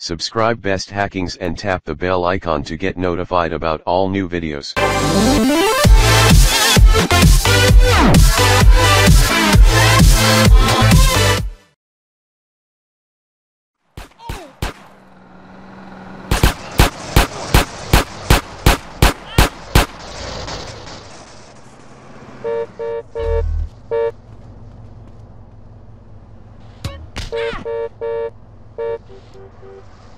Subscribe Best Hackings and tap the bell icon to get notified about all new videos. you Thank you.